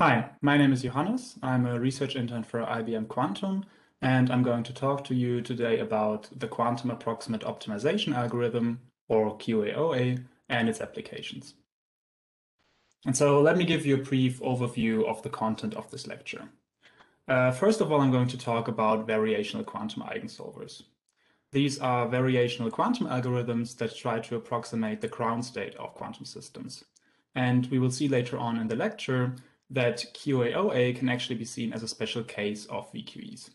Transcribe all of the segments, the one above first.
Hi, my name is Johannes. I'm a research intern for IBM Quantum, and I'm going to talk to you today about the Quantum Approximate Optimization Algorithm, or QAOA, and its applications. And so let me give you a brief overview of the content of this lecture. Uh, first of all, I'm going to talk about variational quantum eigensolvers. These are variational quantum algorithms that try to approximate the ground state of quantum systems. And we will see later on in the lecture that QAOA can actually be seen as a special case of VQEs.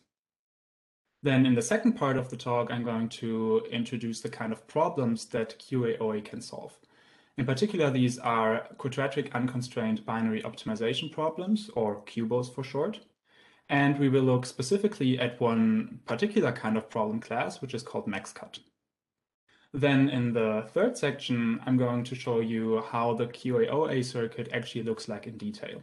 Then in the second part of the talk, I'm going to introduce the kind of problems that QAOA can solve. In particular, these are quadratic unconstrained binary optimization problems, or QUBOs for short. And we will look specifically at one particular kind of problem class, which is called MaxCut. Then in the third section, I'm going to show you how the QAOA circuit actually looks like in detail.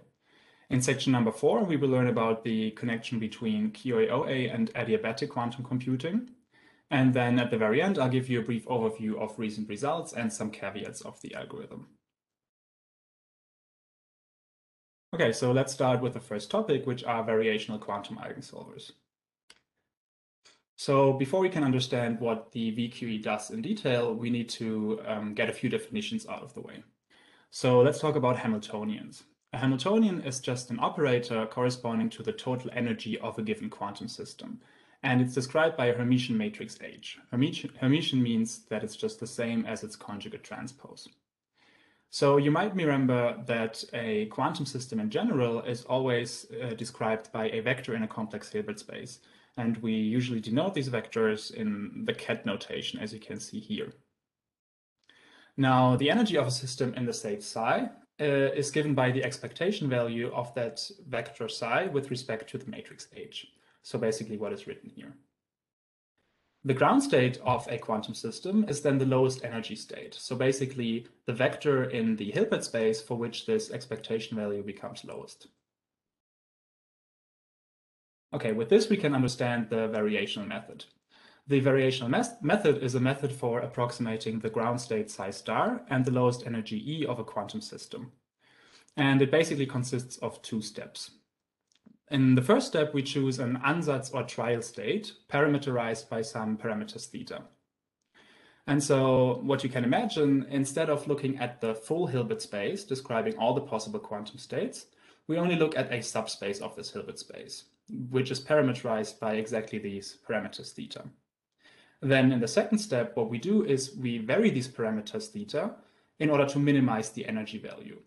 In section number four, we will learn about the connection between QAOA and adiabatic quantum computing. And then at the very end, I'll give you a brief overview of recent results and some caveats of the algorithm. Okay, so let's start with the first topic, which are variational quantum eigensolvers. So before we can understand what the VQE does in detail, we need to um, get a few definitions out of the way. So let's talk about Hamiltonians. A Hamiltonian is just an operator corresponding to the total energy of a given quantum system. And it's described by a Hermitian matrix H. Hermitian means that it's just the same as its conjugate transpose. So you might remember that a quantum system in general is always uh, described by a vector in a complex Hilbert space. And we usually denote these vectors in the ket notation, as you can see here. Now, the energy of a system in the state psi uh, is given by the expectation value of that vector psi with respect to the matrix H. So basically what is written here. The ground state of a quantum system is then the lowest energy state. So basically the vector in the Hilbert space for which this expectation value becomes lowest. Okay, with this we can understand the variational method. The variational method is a method for approximating the ground state psi star and the lowest energy E of a quantum system. And it basically consists of two steps. In the first step, we choose an ansatz or trial state parameterized by some parameters theta. And so what you can imagine, instead of looking at the full Hilbert space describing all the possible quantum states, we only look at a subspace of this Hilbert space, which is parameterized by exactly these parameters theta. Then in the second step, what we do is we vary these parameters theta in order to minimize the energy value.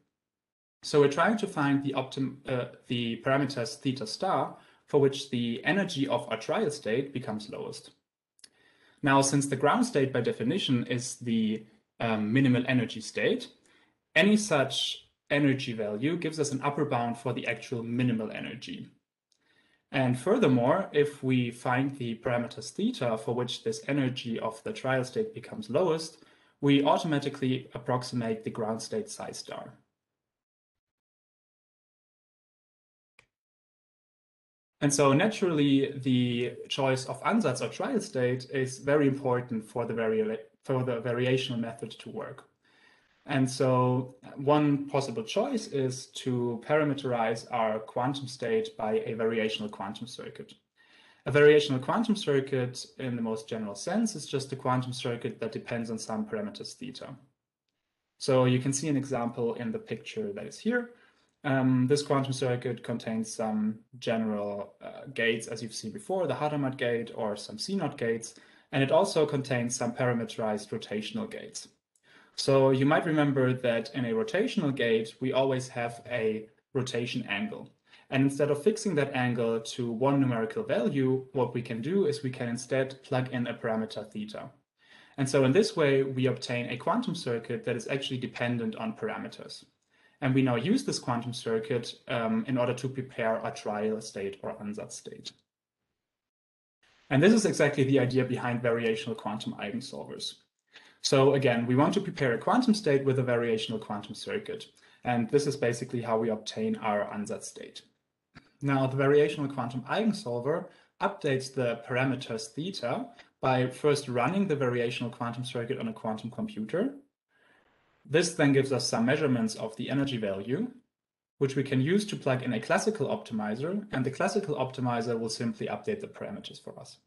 So we're trying to find the, optim uh, the parameters theta star for which the energy of our trial state becomes lowest. Now, since the ground state by definition is the um, minimal energy state, any such energy value gives us an upper bound for the actual minimal energy. And furthermore, if we find the parameters theta for which this energy of the trial state becomes lowest, we automatically approximate the ground state psi star. And so naturally, the choice of ansatz or trial state is very important for the, for the variational method to work. And so one possible choice is to parameterize our quantum state by a variational quantum circuit. A variational quantum circuit, in the most general sense, is just a quantum circuit that depends on some parameters theta. So you can see an example in the picture that is here. Um, this quantum circuit contains some general uh, gates, as you've seen before, the Hadamard gate or some CNOT gates, and it also contains some parameterized rotational gates. So you might remember that in a rotational gate, we always have a rotation angle. And instead of fixing that angle to one numerical value, what we can do is we can instead plug in a parameter theta. And so in this way, we obtain a quantum circuit that is actually dependent on parameters. And we now use this quantum circuit um, in order to prepare a trial state or ansatz state. And this is exactly the idea behind variational quantum eigensolvers. So again, we want to prepare a quantum state with a variational quantum circuit. And this is basically how we obtain our ansatz state. Now, the variational quantum eigensolver updates the parameters theta by first running the variational quantum circuit on a quantum computer. This then gives us some measurements of the energy value. which we can use to plug in a classical optimizer, and the classical optimizer will simply update the parameters for us.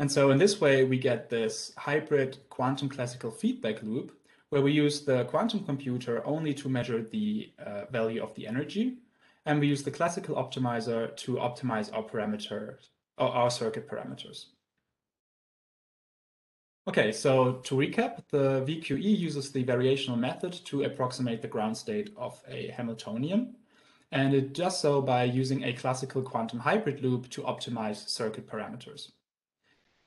And so in this way, we get this hybrid quantum classical feedback loop where we use the quantum computer only to measure the uh, value of the energy, and we use the classical optimizer to optimize our parameters, or our circuit parameters. Okay, so to recap, the VQE uses the variational method to approximate the ground state of a Hamiltonian. And it does so by using a classical quantum hybrid loop to optimize circuit parameters.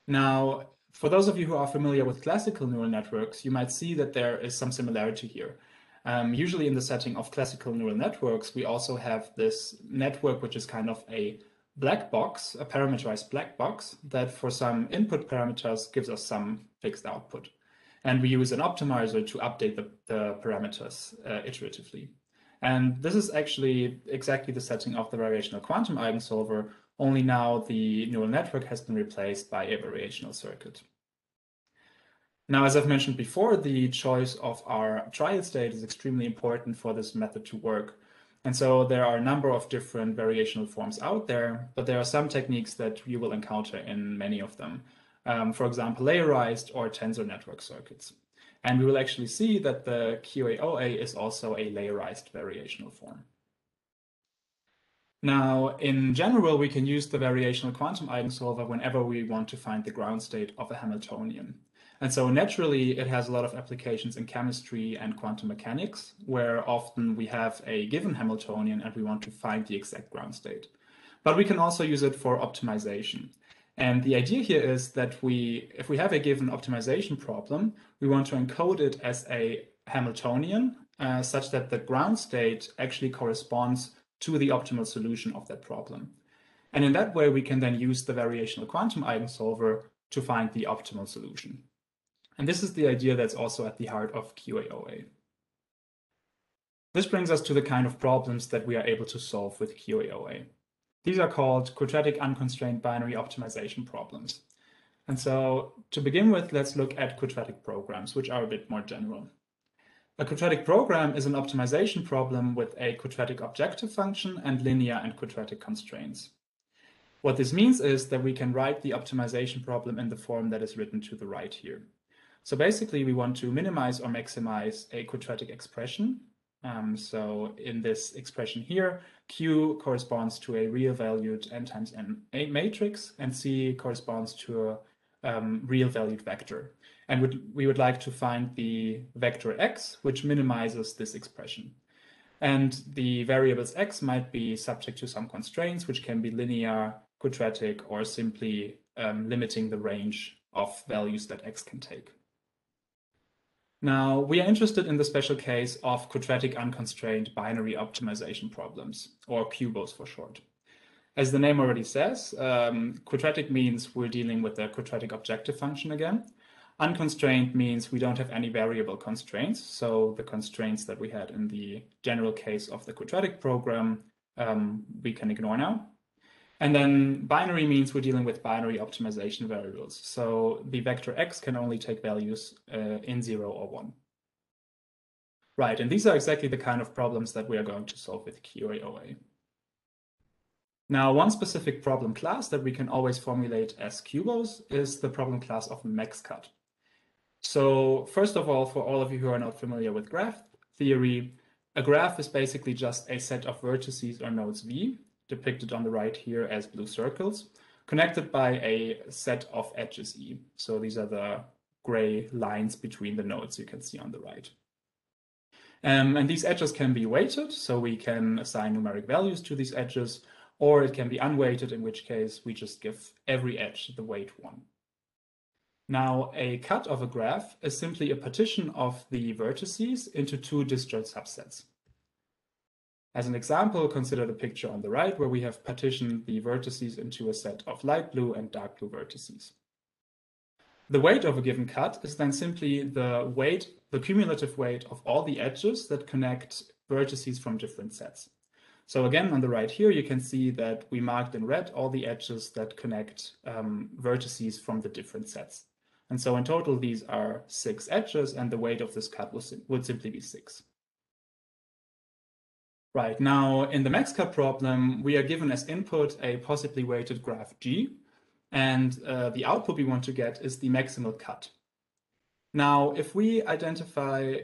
Now, for those of you who are familiar with classical neural networks, you might see that there is some similarity here. Um, usually in the setting of classical neural networks, we also have this network, which is kind of a black box, a parameterized black box that for some input parameters gives us some fixed output. And we use an optimizer to update the, the parameters uh, iteratively. And this is actually exactly the setting of the variational quantum eigensolver, only now the neural network has been replaced by a variational circuit. Now, as I've mentioned before, the choice of our trial state is extremely important for this method to work. And so there are a number of different variational forms out there, but there are some techniques that you will encounter in many of them. Um, for example, layerized or tensor network circuits. And we will actually see that the QAOA is also a layerized variational form. Now, in general, we can use the variational quantum eigensolver whenever we want to find the ground state of a Hamiltonian. And so naturally, it has a lot of applications in chemistry and quantum mechanics, where often we have a given Hamiltonian and we want to find the exact ground state. But we can also use it for optimization. And the idea here is that we, if we have a given optimization problem, we want to encode it as a Hamiltonian uh, such that the ground state actually corresponds to the optimal solution of that problem. And in that way, we can then use the variational quantum eigensolver to find the optimal solution. And this is the idea that's also at the heart of QAOA. This brings us to the kind of problems that we are able to solve with QAOA. These are called quadratic unconstrained binary optimization problems. And so to begin with, let's look at quadratic programs, which are a bit more general. A quadratic program is an optimization problem with a quadratic objective function and linear and quadratic constraints. What this means is that we can write the optimization problem in the form that is written to the right here. So basically, we want to minimize or maximize a quadratic expression. Um, so in this expression here, Q corresponds to a real valued n times n matrix, and C corresponds to a um, real valued vector. And would, we would like to find the vector x, which minimizes this expression. And the variables x might be subject to some constraints, which can be linear, quadratic, or simply um, limiting the range of values that x can take. Now, we are interested in the special case of quadratic unconstrained binary optimization problems, or QUBOs for short. As the name already says, um, quadratic means we're dealing with a quadratic objective function again. Unconstrained means we don't have any variable constraints, so the constraints that we had in the general case of the quadratic program, um, we can ignore now. And then binary means we're dealing with binary optimization variables. So the vector x can only take values uh, in 0 or 1. Right, and these are exactly the kind of problems that we are going to solve with QAOA. Now, one specific problem class that we can always formulate as QUBOs is the problem class of maxcut. So first of all, for all of you who are not familiar with graph theory, a graph is basically just a set of vertices or nodes V depicted on the right here as blue circles, connected by a set of edges E. So these are the gray lines between the nodes you can see on the right. Um, and these edges can be weighted, so we can assign numeric values to these edges, or it can be unweighted, in which case we just give every edge the weight one. Now, a cut of a graph is simply a partition of the vertices into two disjoint subsets. As an example, consider the picture on the right where we have partitioned the vertices into a set of light blue and dark blue vertices. The weight of a given cut is then simply the weight, the cumulative weight of all the edges that connect vertices from different sets. So again, on the right here, you can see that we marked in red all the edges that connect um, vertices from the different sets. And so in total, these are six edges, and the weight of this cut would simply be six. Right, now in the max cut problem, we are given as input a possibly weighted graph G, and uh, the output we want to get is the maximal cut. Now, if we identify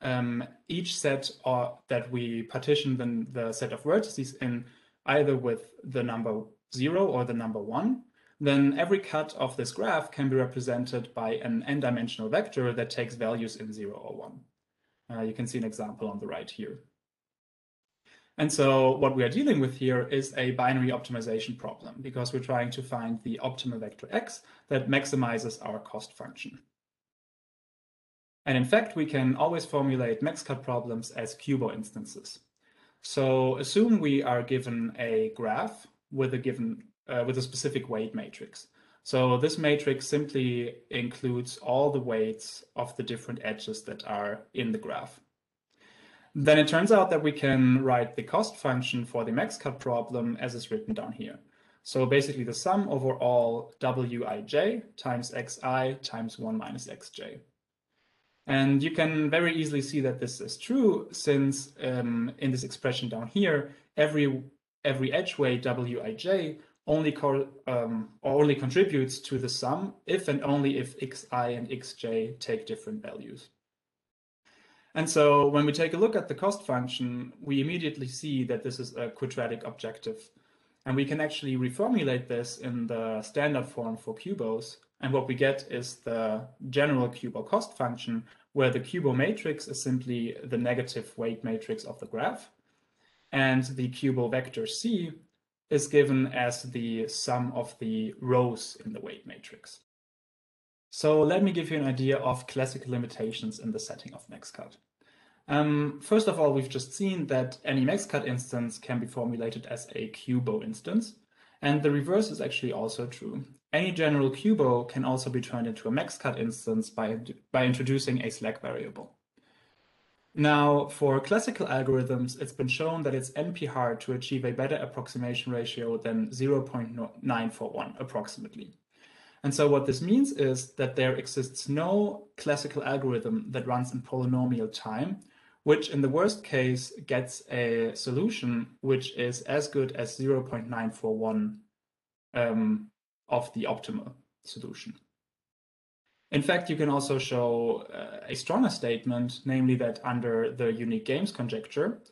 um, each set or that we partition the, the set of vertices in either with the number zero or the number one, then every cut of this graph can be represented by an n-dimensional vector that takes values in zero or one. Uh, you can see an example on the right here. And so what we are dealing with here is a binary optimization problem because we're trying to find the optimal vector x that maximizes our cost function. And in fact, we can always formulate MaxCut problems as QUBO instances. So assume we are given a graph with a given uh, with a specific weight matrix. So this matrix simply includes all the weights of the different edges that are in the graph. Then it turns out that we can write the cost function for the max cut problem as is written down here. So basically the sum over all wij times xi times 1 minus xj. And you can very easily see that this is true since um, in this expression down here, every every edge weight wij only um, only contributes to the sum if and only if xi and xj take different values. And so when we take a look at the cost function, we immediately see that this is a quadratic objective. And we can actually reformulate this in the standard form for QUBOs. And what we get is the general QUBO cost function, where the QUBO matrix is simply the negative weight matrix of the graph. And the QUBO vector C is given as the sum of the rows in the weight matrix. So let me give you an idea of classical limitations in the setting of MaxCut. Um, first of all, we've just seen that any MaxCut instance can be formulated as a QUBO instance. And the reverse is actually also true. Any general QUBO can also be turned into a MaxCut instance by, by introducing a slack variable. Now, for classical algorithms, it's been shown that it's NP hard to achieve a better approximation ratio than 0.941 approximately. And so what this means is that there exists no classical algorithm that runs in polynomial time which in the worst case gets a solution which is as good as 0.941 um, of the optimal solution. In fact, you can also show uh, a stronger statement, namely that under the unique games conjecture,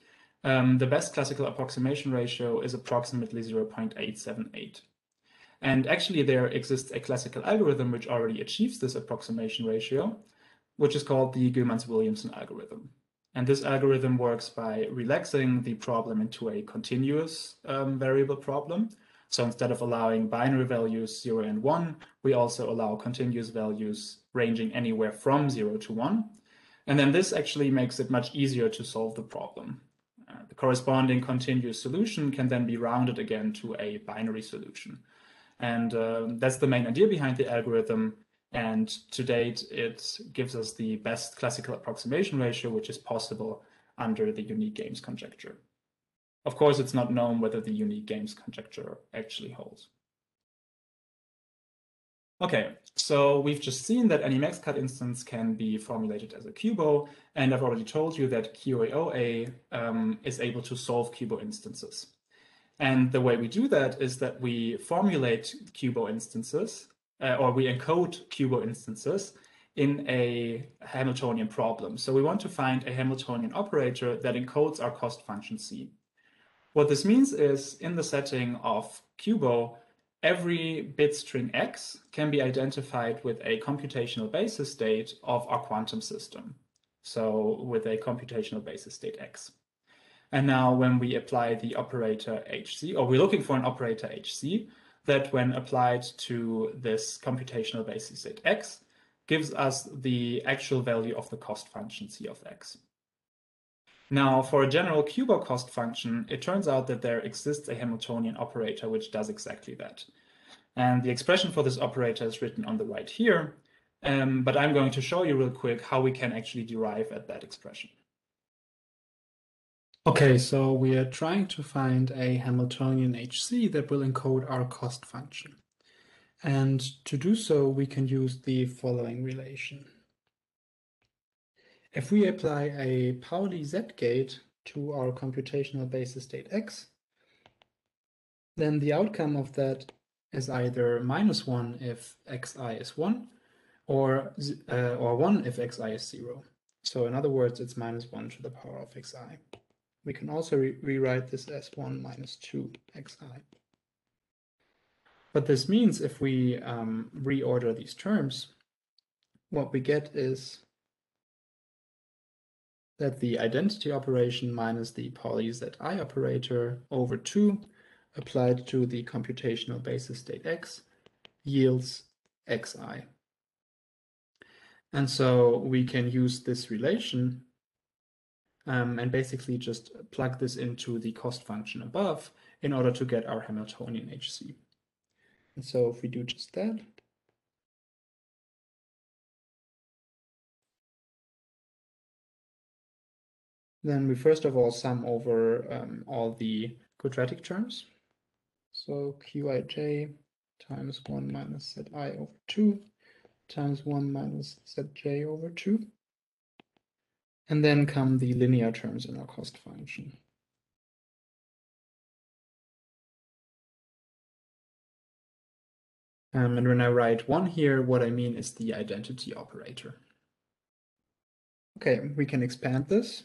um, the best classical approximation ratio is approximately 0.878. And actually, there exists a classical algorithm which already achieves this approximation ratio, which is called the Goemans-Williamson algorithm. And this algorithm works by relaxing the problem into a continuous um, variable problem. So instead of allowing binary values 0 and 1, we also allow continuous values ranging anywhere from 0 to 1. And then this actually makes it much easier to solve the problem. Uh, the corresponding continuous solution can then be rounded again to a binary solution. And uh, that's the main idea behind the algorithm. And to date, it gives us the best classical approximation ratio, which is possible under the unique games conjecture. Of course, it's not known whether the unique games conjecture actually holds. Okay, so we've just seen that any MaxCut instance can be formulated as a QUBO, and I've already told you that QAOA um, is able to solve QUBO instances. And the way we do that is that we formulate QUBO instances uh, or we encode QUBO instances in a Hamiltonian problem. So we want to find a Hamiltonian operator that encodes our cost function C. What this means is in the setting of QUBO, every bit string x can be identified with a computational basis state of our quantum system. So with a computational basis state x. And now when we apply the operator hc, or we're looking for an operator hc, that when applied to this computational basis state x, gives us the actual value of the cost function c of x. Now, for a general QUBO cost function, it turns out that there exists a Hamiltonian operator which does exactly that. And the expression for this operator is written on the right here, um, but I'm going to show you real quick how we can actually derive at that expression. Okay, so we are trying to find a Hamiltonian HC that will encode our cost function. And to do so, we can use the following relation. If we apply a Pauli Z gate to our computational basis state x, then the outcome of that is either minus 1 if xi is 1 or, uh, or 1 if xi is 0. So in other words, it's minus 1 to the power of xi. We can also re rewrite this as 1 minus 2 xi. But this means if we um, reorder these terms, what we get is that the identity operation minus the Pauli zi operator over 2 applied to the computational basis state x yields xi. And so we can use this relation um, and basically just plug this into the cost function above in order to get our Hamiltonian HC. And so if we do just that, then we first of all sum over um, all the quadratic terms. So qij times 1 minus zi over 2 times 1 minus zj over 2. And then come the linear terms in our cost function. Um, and when I write 1 here, what I mean is the identity operator. Okay, we can expand this.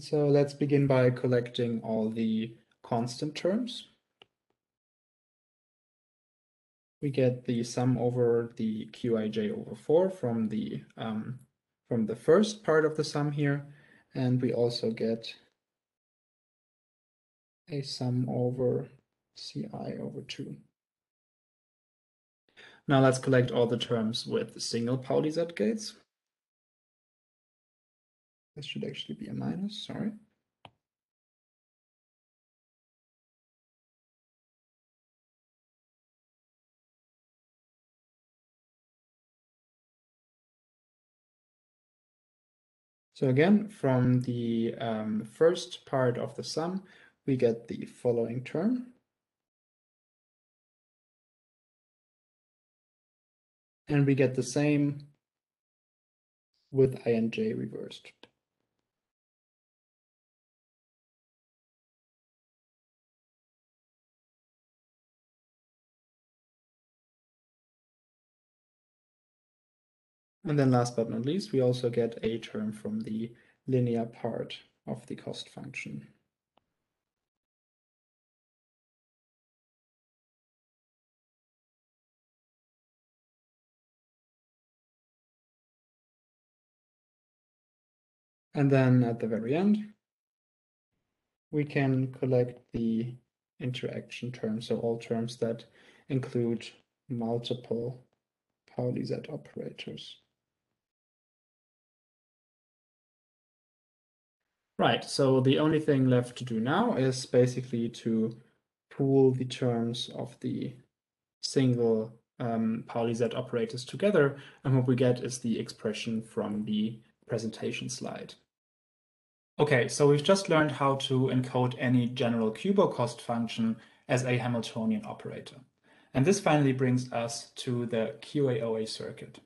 So let's begin by collecting all the constant terms. We get the sum over the qij over 4 from the um, from the first part of the sum here, and we also get a sum over ci over 2. Now let's collect all the terms with single Pauli Z gates. This should actually be a minus, sorry. So again, from the um, first part of the sum, we get the following term. And we get the same with i and j reversed. And then last but not least, we also get a term from the linear part of the cost function. And then at the very end, we can collect the interaction terms, so all terms that include multiple Pauli Z operators. Right, so the only thing left to do now is basically to pool the terms of the single um, Pauli Z operators together, and what we get is the expression from the presentation slide. Okay, so we've just learned how to encode any general QUBO cost function as a Hamiltonian operator. And this finally brings us to the QAOA circuit.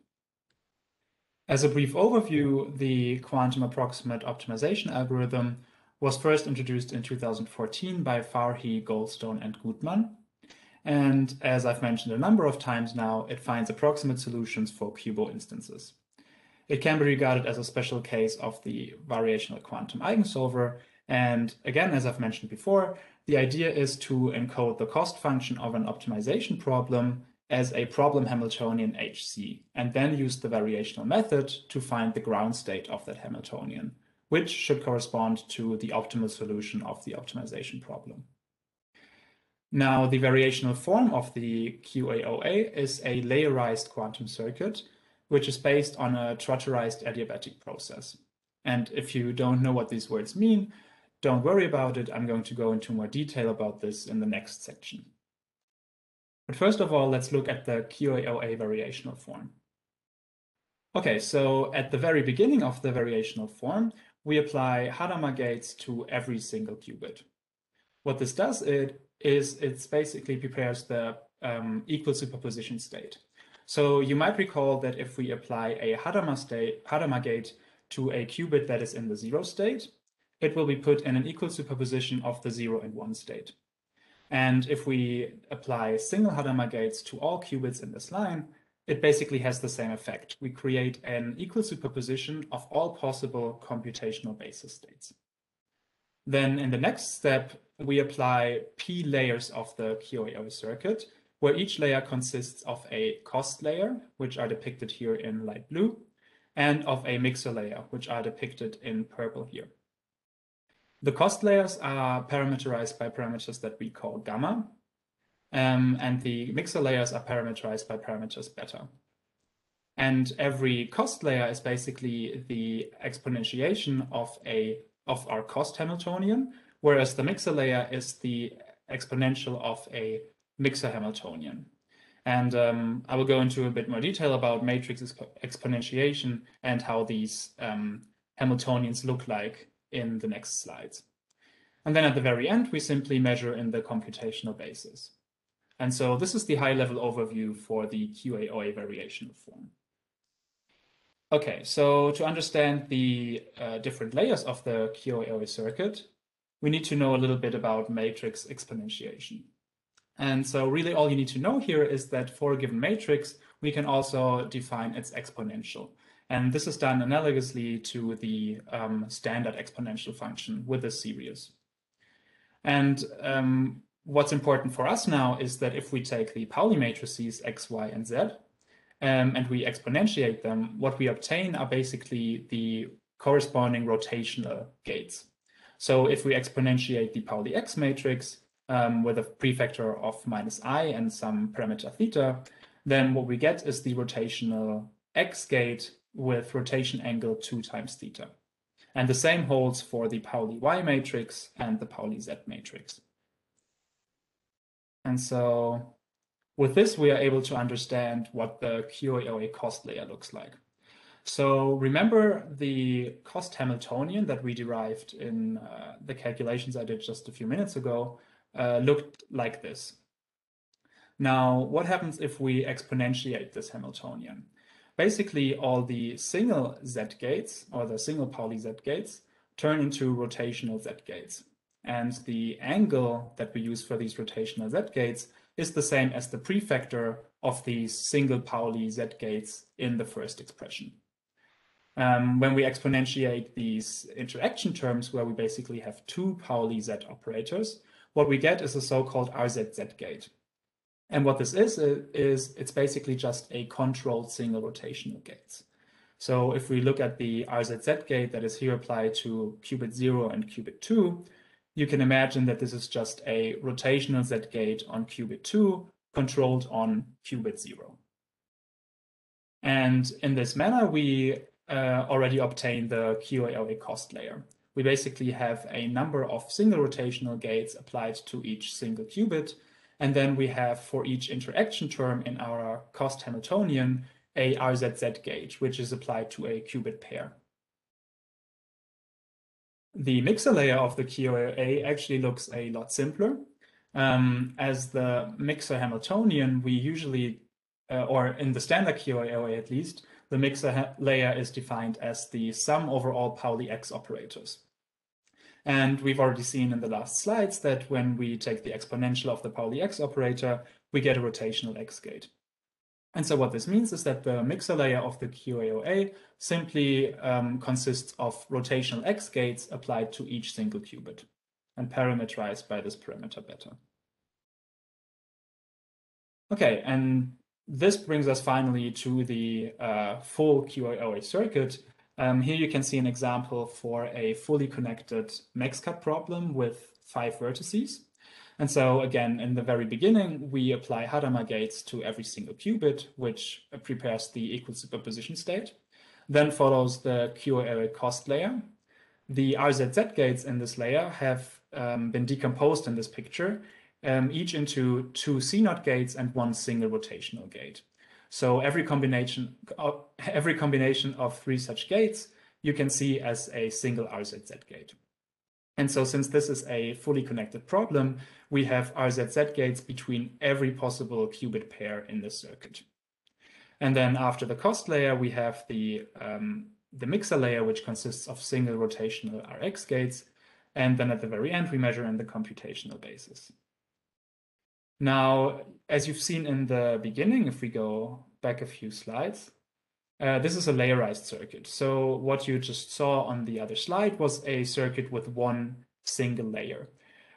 As a brief overview, the quantum approximate optimization algorithm was first introduced in 2014 by Farhi, Goldstone, and Gutmann. And as I've mentioned a number of times now, it finds approximate solutions for QUBO instances. It can be regarded as a special case of the variational quantum eigensolver. And again, as I've mentioned before, the idea is to encode the cost function of an optimization problem as a problem Hamiltonian HC, and then use the variational method to find the ground state of that Hamiltonian, which should correspond to the optimal solution of the optimization problem. Now, the variational form of the QAOA is a layerized quantum circuit, which is based on a trotterized adiabatic process. And if you don't know what these words mean, don't worry about it. I'm going to go into more detail about this in the next section. But first of all, let's look at the QAOA variational form. Okay, so at the very beginning of the variational form, we apply Hadamard gates to every single qubit. What this does it is it basically prepares the um, equal superposition state. So you might recall that if we apply a Hadamard, state, Hadamard gate to a qubit that is in the zero state, it will be put in an equal superposition of the zero and one state. And if we apply single Hadamard gates to all qubits in this line, it basically has the same effect. We create an equal superposition of all possible computational basis states. Then in the next step, we apply p layers of the QAO circuit, where each layer consists of a cost layer, which are depicted here in light blue, and of a mixer layer, which are depicted in purple here. The cost layers are parameterized by parameters that we call gamma, um, and the mixer layers are parameterized by parameters beta. And every cost layer is basically the exponentiation of a of our cost Hamiltonian, whereas the mixer layer is the exponential of a mixer Hamiltonian. And um, I will go into a bit more detail about matrix exp exponentiation and how these um, Hamiltonians look like in the next slides. And then at the very end, we simply measure in the computational basis. And so this is the high-level overview for the QAOA variational form. Okay, so to understand the uh, different layers of the QAOA circuit, we need to know a little bit about matrix exponentiation. And so really all you need to know here is that for a given matrix, we can also define its exponential. And this is done analogously to the um, standard exponential function with a series. And um, what's important for us now is that if we take the Pauli matrices x, y, and z, um, and we exponentiate them, what we obtain are basically the corresponding rotational gates. So if we exponentiate the Pauli X matrix um, with a prefactor of minus i and some parameter theta, then what we get is the rotational X gate with rotation angle 2 times theta. And the same holds for the Pauli Y matrix and the Pauli Z matrix. And so with this, we are able to understand what the QAOA cost layer looks like. So remember the cost Hamiltonian that we derived in uh, the calculations I did just a few minutes ago uh, looked like this. Now, what happens if we exponentiate this Hamiltonian? Basically, all the single Z gates or the single Pauli Z gates turn into rotational Z gates. And the angle that we use for these rotational Z gates is the same as the prefactor of these single Pauli Z gates in the first expression. Um, when we exponentiate these interaction terms where we basically have two Pauli Z operators, what we get is a so-called RZZ gate. And what this is, is it's basically just a controlled single rotational gate. So if we look at the RZZ gate that is here applied to qubit 0 and qubit 2, you can imagine that this is just a rotational Z gate on qubit 2 controlled on qubit 0. And in this manner, we uh, already obtain the QAOA cost layer. We basically have a number of single rotational gates applied to each single qubit. And then we have for each interaction term in our cost Hamiltonian, a RZZ gate, which is applied to a qubit pair. The mixer layer of the QAOA actually looks a lot simpler. Um, as the mixer Hamiltonian, we usually, uh, or in the standard QAOA at least, the mixer layer is defined as the sum over all Pauli X operators. And we've already seen in the last slides that when we take the exponential of the Pauli X operator, we get a rotational X gate. And so what this means is that the mixer layer of the QAOA simply um, consists of rotational X gates applied to each single qubit and parameterized by this parameter beta. Okay, and this brings us finally to the uh, full QAOA circuit. Um, here you can see an example for a fully connected MaxCut problem with five vertices. And so again, in the very beginning, we apply Hadamard gates to every single qubit, which prepares the equal superposition state. Then follows the QAOA cost layer. The RZZ gates in this layer have um, been decomposed in this picture um, each into two CNOT gates and one single rotational gate. So every combination, of, every combination of three such gates you can see as a single RZZ gate. And so since this is a fully connected problem, we have RZZ gates between every possible qubit pair in the circuit. And then after the cost layer, we have the um, the mixer layer, which consists of single rotational Rx gates. And then at the very end, we measure in the computational basis. Now, as you've seen in the beginning, if we go back a few slides, uh, this is a layerized circuit. So what you just saw on the other slide was a circuit with one single layer.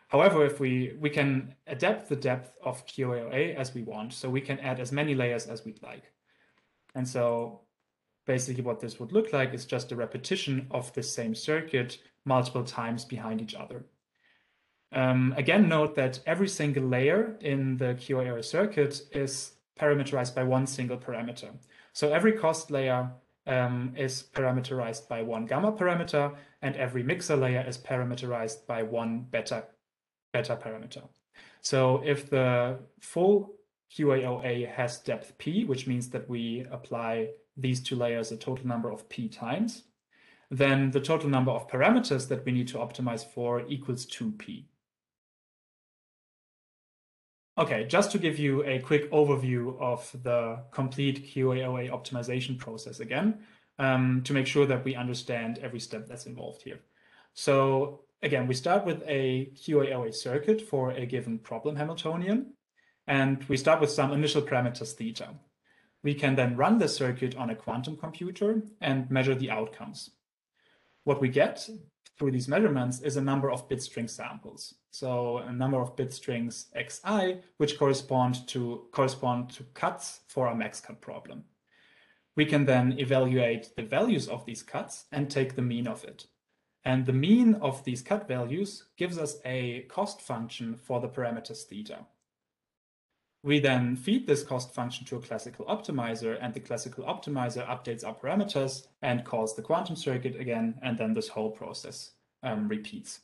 However, if we, we can adapt the depth of QAOA as we want, so we can add as many layers as we'd like. And so basically what this would look like is just a repetition of the same circuit multiple times behind each other. Um, again, note that every single layer in the QAOA circuit is parameterized by one single parameter. So every cost layer um, is parameterized by one gamma parameter, and every mixer layer is parameterized by one beta, beta parameter. So if the full QAOA has depth p, which means that we apply these two layers a total number of p times, then the total number of parameters that we need to optimize for equals 2p. Okay, just to give you a quick overview of the complete QAOA optimization process again, um, to make sure that we understand every step that's involved here. So again, we start with a QAOA circuit for a given problem Hamiltonian, and we start with some initial parameters theta. We can then run the circuit on a quantum computer and measure the outcomes. What we get through these measurements is a number of bit string samples. So a number of bit strings xi, which correspond to correspond to cuts for a max cut problem. We can then evaluate the values of these cuts and take the mean of it. And the mean of these cut values gives us a cost function for the parameters theta. We then feed this cost function to a classical optimizer, and the classical optimizer updates our parameters and calls the quantum circuit again, and then this whole process um, repeats.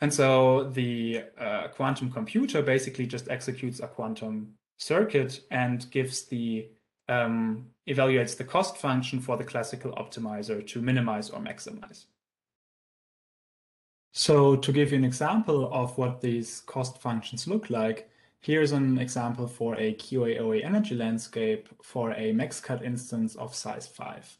And so the uh, quantum computer basically just executes a quantum circuit and gives the um, evaluates the cost function for the classical optimizer to minimize or maximize. So to give you an example of what these cost functions look like, here's an example for a QAOA energy landscape for a max-cut instance of size 5.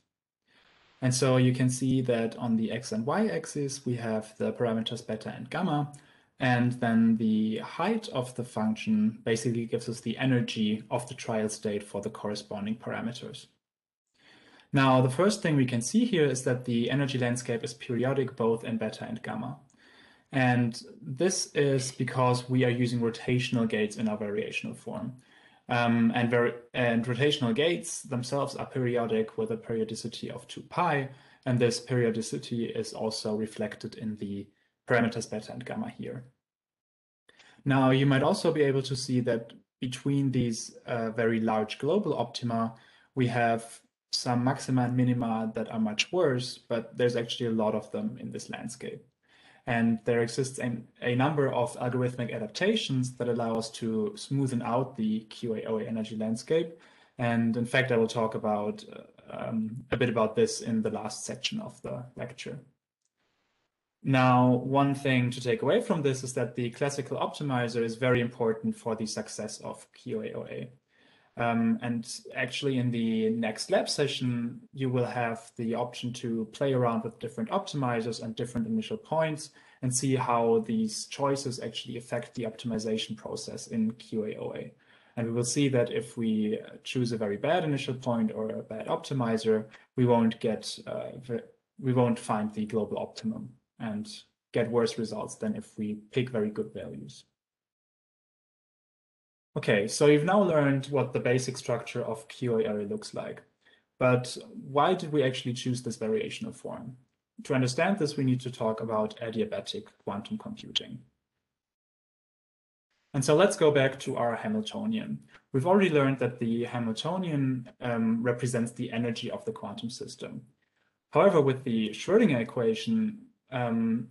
And so you can see that on the x and y axis, we have the parameters beta and gamma. And then the height of the function basically gives us the energy of the trial state for the corresponding parameters. Now, the first thing we can see here is that the energy landscape is periodic both in beta and gamma. And this is because we are using rotational gates in our variational form. Um, and, and rotational gates themselves are periodic with a periodicity of 2 pi, and this periodicity is also reflected in the parameters beta and gamma here. Now, you might also be able to see that between these uh, very large global optima, we have some maxima and minima that are much worse, but there's actually a lot of them in this landscape. And there exists a, a number of algorithmic adaptations that allow us to smoothen out the QAOA energy landscape. And in fact, I will talk about um, a bit about this in the last section of the lecture. Now, one thing to take away from this is that the classical optimizer is very important for the success of QAOA. Um, and actually in the next lab session, you will have the option to play around with different optimizers and different initial points and see how these choices actually affect the optimization process in QAOA. And we will see that if we choose a very bad initial point or a bad optimizer, we won't get, uh, we won't find the global optimum and get worse results than if we pick very good values. Okay, so you've now learned what the basic structure of QAOA looks like. But why did we actually choose this variational form? To understand this, we need to talk about adiabatic quantum computing. And so let's go back to our Hamiltonian. We've already learned that the Hamiltonian um, represents the energy of the quantum system. However, with the Schrödinger equation, um,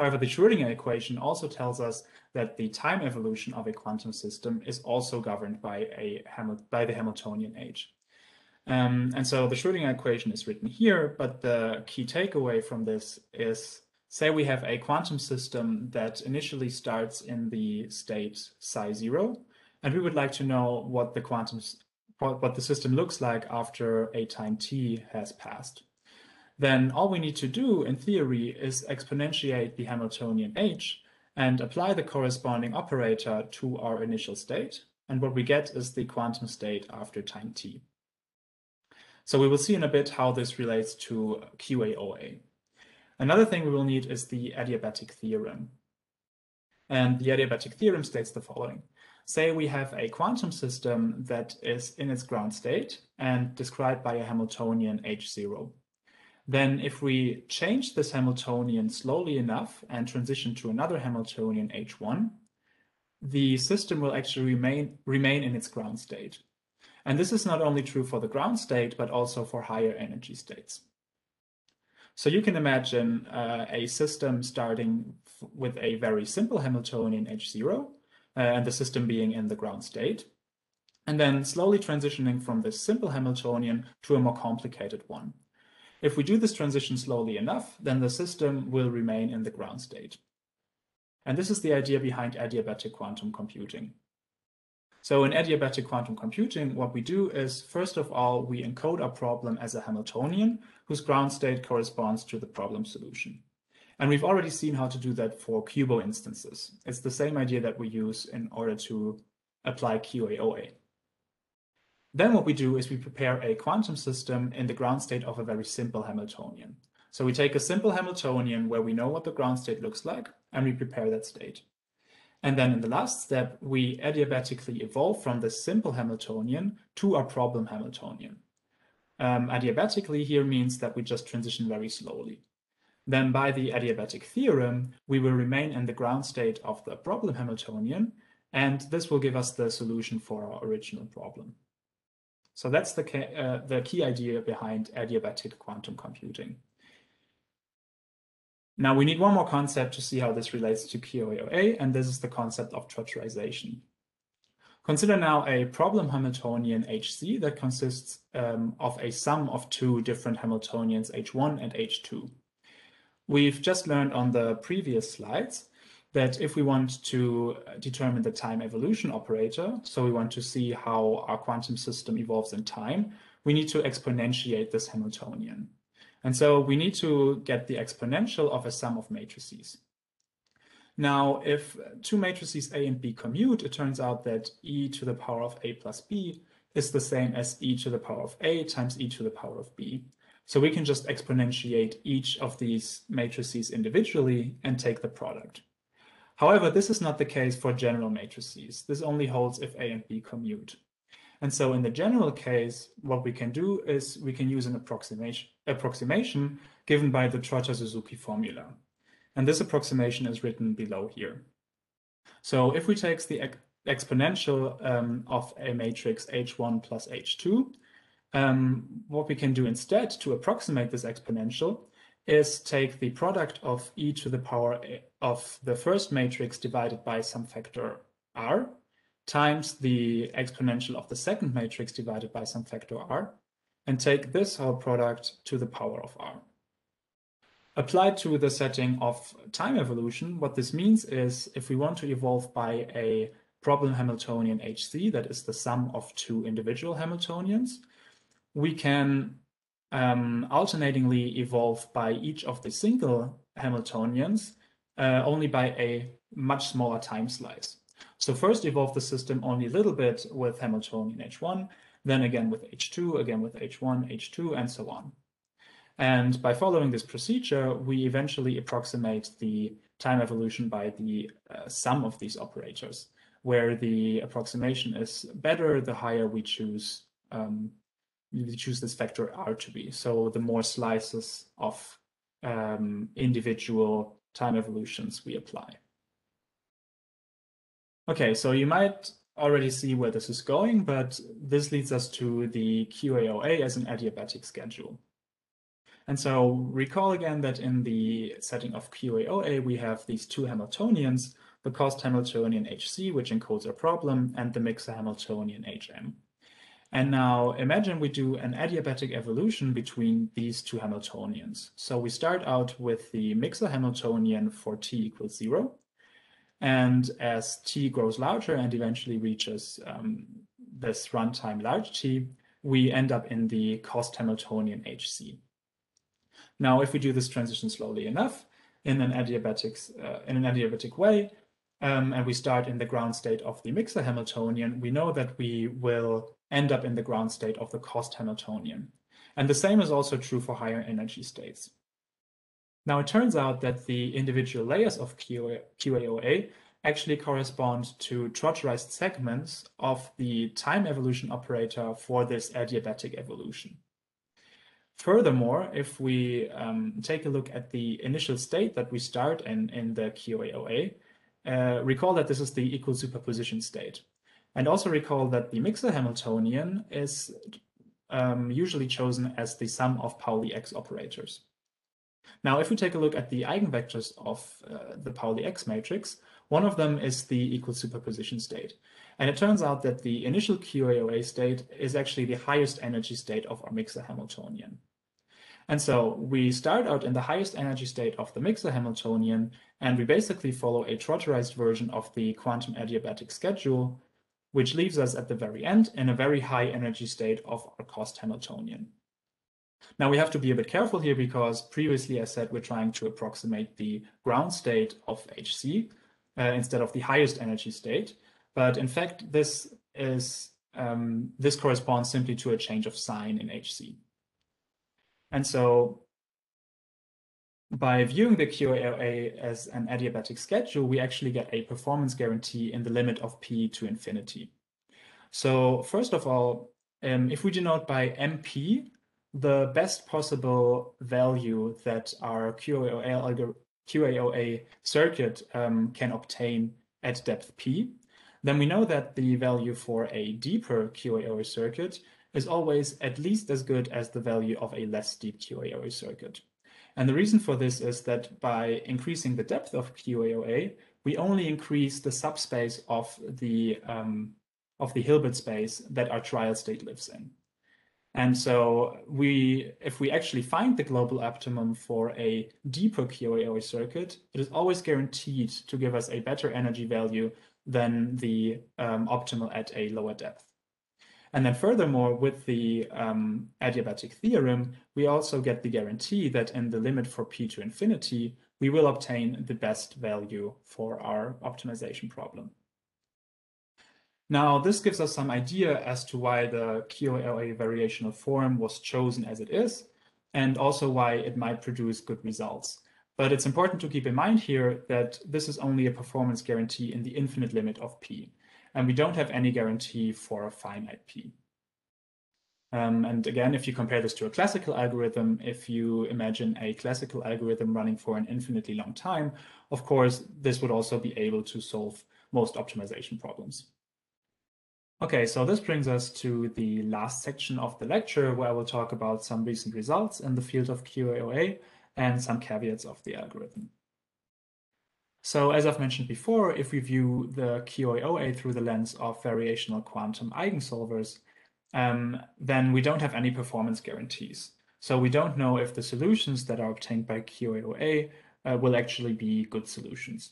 However, the Schrödinger equation also tells us that the time evolution of a quantum system is also governed by, a by the Hamiltonian H. Um, and so the Schrödinger equation is written here, but the key takeaway from this is, say we have a quantum system that initially starts in the state psi zero, and we would like to know what the quantum what, what the system looks like after a time t has passed. Then all we need to do in theory is exponentiate the Hamiltonian h and apply the corresponding operator to our initial state. And what we get is the quantum state after time t. So we will see in a bit how this relates to QAOA. Another thing we will need is the adiabatic theorem. And the adiabatic theorem states the following. Say we have a quantum system that is in its ground state and described by a Hamiltonian H0. Then if we change this Hamiltonian slowly enough and transition to another Hamiltonian H1, the system will actually remain, remain in its ground state. And this is not only true for the ground state, but also for higher energy states. So you can imagine uh, a system starting with a very simple Hamiltonian H0, uh, and the system being in the ground state, and then slowly transitioning from this simple Hamiltonian to a more complicated one. If we do this transition slowly enough, then the system will remain in the ground state. And this is the idea behind adiabatic quantum computing. So in adiabatic quantum computing, what we do is, first of all, we encode our problem as a Hamiltonian whose ground state corresponds to the problem solution. And we've already seen how to do that for QUBO instances. It's the same idea that we use in order to apply QAOA. Then what we do is we prepare a quantum system in the ground state of a very simple Hamiltonian. So we take a simple Hamiltonian where we know what the ground state looks like, and we prepare that state. And then in the last step, we adiabatically evolve from this simple Hamiltonian to our problem Hamiltonian. Um, adiabatically here means that we just transition very slowly. Then by the adiabatic theorem, we will remain in the ground state of the problem Hamiltonian, and this will give us the solution for our original problem. So that's the, uh, the key idea behind adiabatic quantum computing. Now we need one more concept to see how this relates to QAOA, and this is the concept of trotterization. Consider now a problem Hamiltonian HC that consists um, of a sum of two different Hamiltonians H1 and H2. We've just learned on the previous slides that if we want to determine the time evolution operator, so we want to see how our quantum system evolves in time, we need to exponentiate this Hamiltonian. And so we need to get the exponential of a sum of matrices. Now, if two matrices A and B commute, it turns out that e to the power of A plus B is the same as e to the power of A times e to the power of B. So we can just exponentiate each of these matrices individually and take the product. However, this is not the case for general matrices. This only holds if A and B commute. And so in the general case, what we can do is we can use an approximation, approximation given by the Trotter-Suzuki formula. And this approximation is written below here. So if we take the ex exponential um, of a matrix H1 plus H2, um, what we can do instead to approximate this exponential is take the product of e to the power of the first matrix divided by some factor r times the exponential of the second matrix divided by some factor r, and take this whole product to the power of r. Applied to the setting of time evolution, what this means is if we want to evolve by a problem Hamiltonian HC, that is the sum of two individual Hamiltonians, we can um, alternatingly evolve by each of the single Hamiltonians uh, only by a much smaller time slice. So first evolve the system only a little bit with Hamiltonian H1, then again with H2, again with H1, H2, and so on. And by following this procedure, we eventually approximate the time evolution by the uh, sum of these operators, where the approximation is better the higher we choose um, we choose this vector r to be. So the more slices of um, individual time evolutions we apply. Okay, so you might already see where this is going, but this leads us to the QAOA as an adiabatic schedule. And so recall again that in the setting of QAOA, we have these two Hamiltonians, the cost Hamiltonian HC, which encodes our problem, and the mixer Hamiltonian HM. And now imagine we do an adiabatic evolution between these two Hamiltonians. So we start out with the mixer Hamiltonian for t equals zero. And as t grows larger and eventually reaches um, this runtime large T, we end up in the cost Hamiltonian HC. Now, if we do this transition slowly enough in an adiabatic, uh, in an adiabatic way, um, and we start in the ground state of the mixer Hamiltonian, we know that we will end up in the ground state of the cost Hamiltonian. And the same is also true for higher energy states. Now, it turns out that the individual layers of QAOA actually correspond to trotterized segments of the time evolution operator for this adiabatic evolution. Furthermore, if we um, take a look at the initial state that we start in, in the QAOA, uh, recall that this is the equal superposition state. And also recall that the mixer Hamiltonian is um, usually chosen as the sum of Pauli X operators. Now, if we take a look at the eigenvectors of uh, the Pauli X matrix, one of them is the equal superposition state. And it turns out that the initial QAOA state is actually the highest energy state of our mixer Hamiltonian. And so we start out in the highest energy state of the mixer Hamiltonian, and we basically follow a trotterized version of the quantum adiabatic schedule, which leaves us at the very end in a very high energy state of our cost Hamiltonian. Now we have to be a bit careful here because previously I said we're trying to approximate the ground state of HC uh, instead of the highest energy state. But in fact, this is um, this corresponds simply to a change of sign in HC. And so by viewing the QAOA as an adiabatic schedule, we actually get a performance guarantee in the limit of p to infinity. So first of all, um, if we denote by MP, the best possible value that our QAOA, QAOA circuit um, can obtain at depth p, then we know that the value for a deeper QAOA circuit is always at least as good as the value of a less deep QAOA circuit. And the reason for this is that by increasing the depth of QAOA, we only increase the subspace of the um, of the Hilbert space that our trial state lives in. And so we, if we actually find the global optimum for a deeper QAOA circuit, it is always guaranteed to give us a better energy value than the um, optimal at a lower depth. And then furthermore, with the um, adiabatic theorem, we also get the guarantee that in the limit for p to infinity, we will obtain the best value for our optimization problem. Now, this gives us some idea as to why the QAOA variational form was chosen as it is, and also why it might produce good results. But it's important to keep in mind here that this is only a performance guarantee in the infinite limit of p and we don't have any guarantee for a finite p. Um, and again, if you compare this to a classical algorithm, if you imagine a classical algorithm running for an infinitely long time, of course, this would also be able to solve most optimization problems. Okay, so this brings us to the last section of the lecture where I will talk about some recent results in the field of QAOA and some caveats of the algorithm. So as I've mentioned before, if we view the QAOA through the lens of variational quantum eigensolvers, um, then we don't have any performance guarantees. So we don't know if the solutions that are obtained by QAOA uh, will actually be good solutions.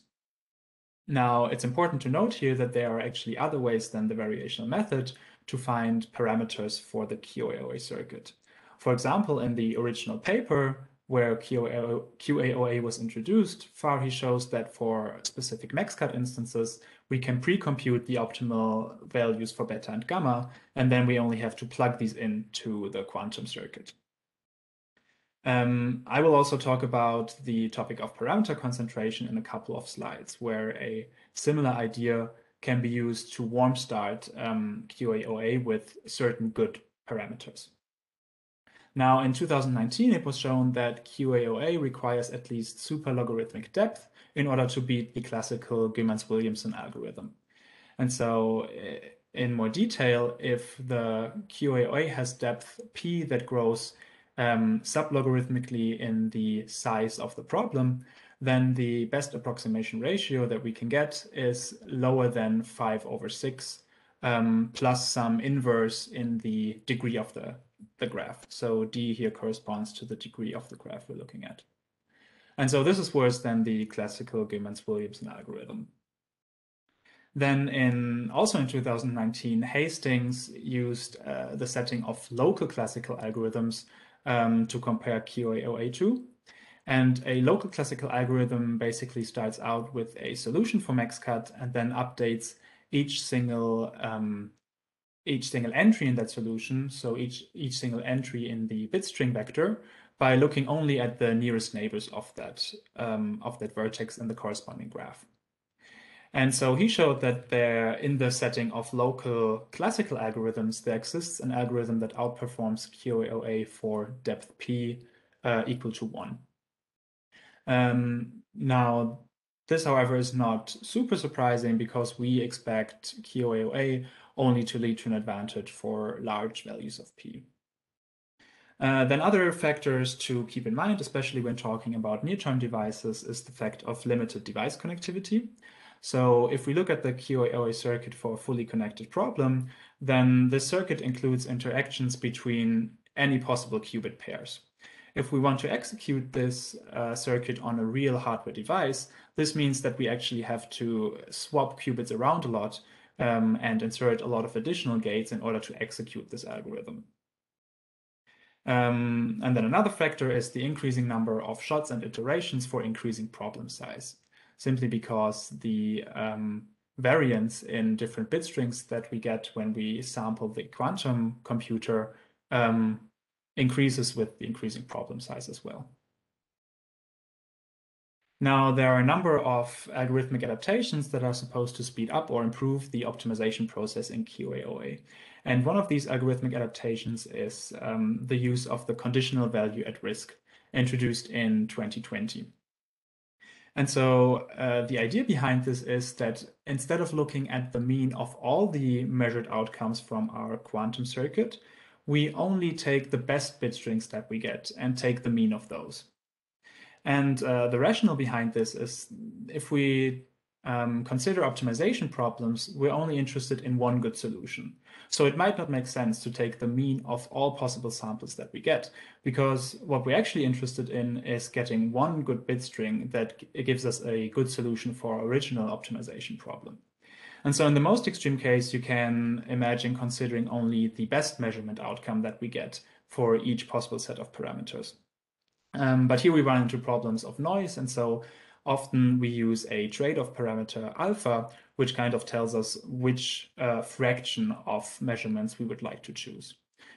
Now, it's important to note here that there are actually other ways than the variational method to find parameters for the QAOA circuit. For example, in the original paper, where QAOA was introduced, Farhi shows that for specific maxcut instances, we can pre-compute the optimal values for beta and gamma, and then we only have to plug these into the quantum circuit. Um, I will also talk about the topic of parameter concentration in a couple of slides, where a similar idea can be used to warm start um, QAOA with certain good parameters. Now, in 2019, it was shown that QAOA requires at least super logarithmic depth in order to beat the classical Goemans-Williamson algorithm. And so eh, in more detail, if the QAOA has depth p that grows um, sublogarithmically in the size of the problem, then the best approximation ratio that we can get is lower than 5 over 6, um, plus some inverse in the degree of the the graph. So d here corresponds to the degree of the graph we're looking at. And so this is worse than the classical Goemans-Williamson algorithm. Then in also in 2019, Hastings used uh, the setting of local classical algorithms um, to compare QAOA to. And a local classical algorithm basically starts out with a solution for MaxCut and then updates each single um, each single entry in that solution, so each each single entry in the bit string vector, by looking only at the nearest neighbors of that um, of that vertex in the corresponding graph. And so he showed that there, in the setting of local classical algorithms, there exists an algorithm that outperforms QAOA for depth p uh, equal to one. Um, now, this, however, is not super surprising because we expect QAOA only to lead to an advantage for large values of P. Uh, then other factors to keep in mind, especially when talking about near-term devices, is the fact of limited device connectivity. So if we look at the QAOA circuit for a fully connected problem, then this circuit includes interactions between any possible qubit pairs. If we want to execute this uh, circuit on a real hardware device, this means that we actually have to swap qubits around a lot um, and insert a lot of additional gates in order to execute this algorithm. Um, and then another factor is the increasing number of shots and iterations for increasing problem size, simply because the um, variance in different bit strings that we get when we sample the quantum computer um, increases with the increasing problem size as well. Now, there are a number of algorithmic adaptations that are supposed to speed up or improve the optimization process in QAOA. And one of these algorithmic adaptations is um, the use of the conditional value at risk introduced in 2020. And so uh, the idea behind this is that instead of looking at the mean of all the measured outcomes from our quantum circuit, we only take the best bit strings that we get and take the mean of those. And uh, the rationale behind this is if we um, consider optimization problems, we're only interested in one good solution. So it might not make sense to take the mean of all possible samples that we get, because what we're actually interested in is getting one good bit string that gives us a good solution for our original optimization problem. And so in the most extreme case, you can imagine considering only the best measurement outcome that we get for each possible set of parameters. Um, but here we run into problems of noise. And so often we use a trade-off parameter alpha, which kind of tells us which uh, fraction of measurements we would like to choose.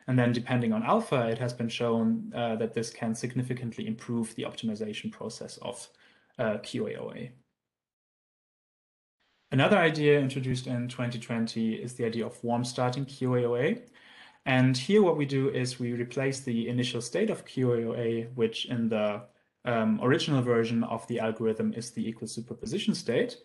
And then depending on alpha, it has been shown uh, that this can significantly improve the optimization process of uh, QAOA. Another idea introduced in 2020 is the idea of warm starting QAOA. And here what we do is we replace the initial state of QAOA, which in the um, original version of the algorithm is the equal superposition state,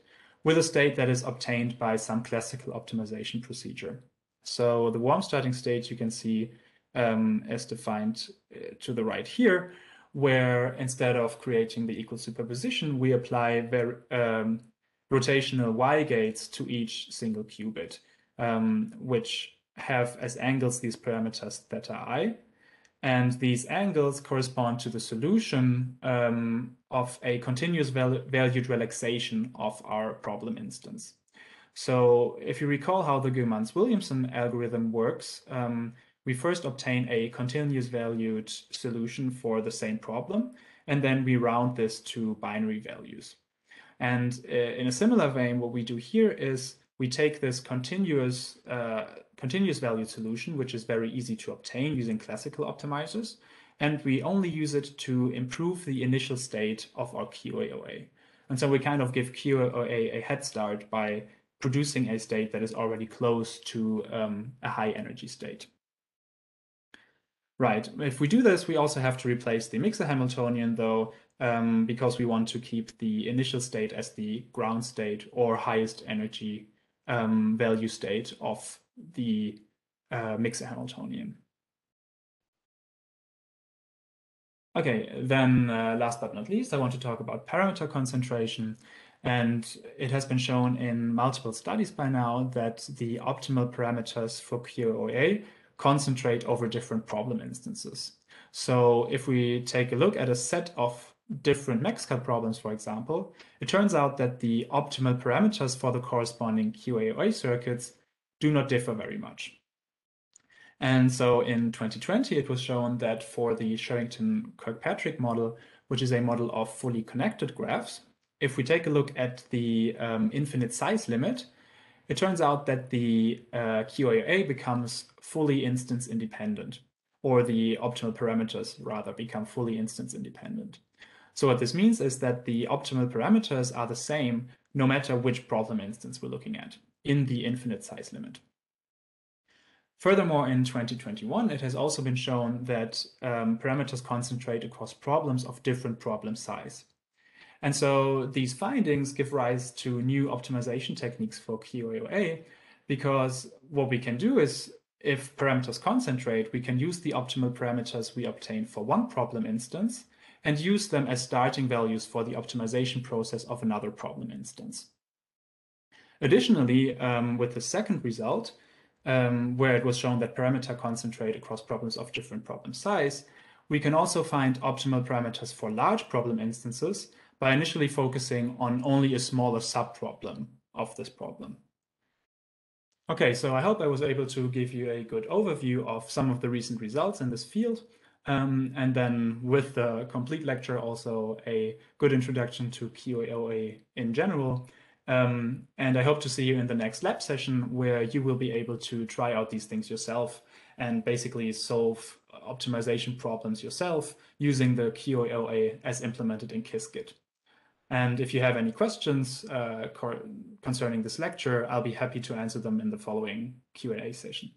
with a state that is obtained by some classical optimization procedure. So the warm starting state you can see um, is defined uh, to the right here, where instead of creating the equal superposition, we apply very, um, rotational Y gates to each single qubit, um, which have as angles these parameters theta i. And these angles correspond to the solution um, of a continuous val valued relaxation of our problem instance. So if you recall how the Goemans-Williamson algorithm works, um, we first obtain a continuous valued solution for the same problem, and then we round this to binary values. And uh, in a similar vein, what we do here is we take this continuous uh, continuous valued solution, which is very easy to obtain using classical optimizers, and we only use it to improve the initial state of our QAOA. And so we kind of give QAOA a head start by producing a state that is already close to um, a high energy state. Right, if we do this, we also have to replace the mixer Hamiltonian though, um, because we want to keep the initial state as the ground state or highest energy um, value state of the uh, mixer Hamiltonian. Okay, then uh, last but not least, I want to talk about parameter concentration. And it has been shown in multiple studies by now that the optimal parameters for QAOA concentrate over different problem instances. So if we take a look at a set of different Maxcut problems, for example, it turns out that the optimal parameters for the corresponding QAOA circuits do not differ very much. And so in 2020, it was shown that for the Sherrington-Kirkpatrick model, which is a model of fully connected graphs, if we take a look at the um, infinite size limit, it turns out that the uh, QAOA becomes fully instance independent, or the optimal parameters rather become fully instance independent. So what this means is that the optimal parameters are the same no matter which problem instance we're looking at in the infinite size limit. Furthermore, in 2021, it has also been shown that um, parameters concentrate across problems of different problem size. And so these findings give rise to new optimization techniques for QAOA because what we can do is if parameters concentrate, we can use the optimal parameters we obtain for one problem instance and use them as starting values for the optimization process of another problem instance. Additionally, um, with the second result, um, where it was shown that parameter concentrate across problems of different problem size, we can also find optimal parameters for large problem instances by initially focusing on only a smaller subproblem of this problem. Okay, so I hope I was able to give you a good overview of some of the recent results in this field. Um, and then with the complete lecture, also a good introduction to QAOA in general. Um, and I hope to see you in the next lab session where you will be able to try out these things yourself and basically solve optimization problems yourself using the QAOA as implemented in Qiskit. And if you have any questions uh, concerning this lecture, I'll be happy to answer them in the following Q&A session.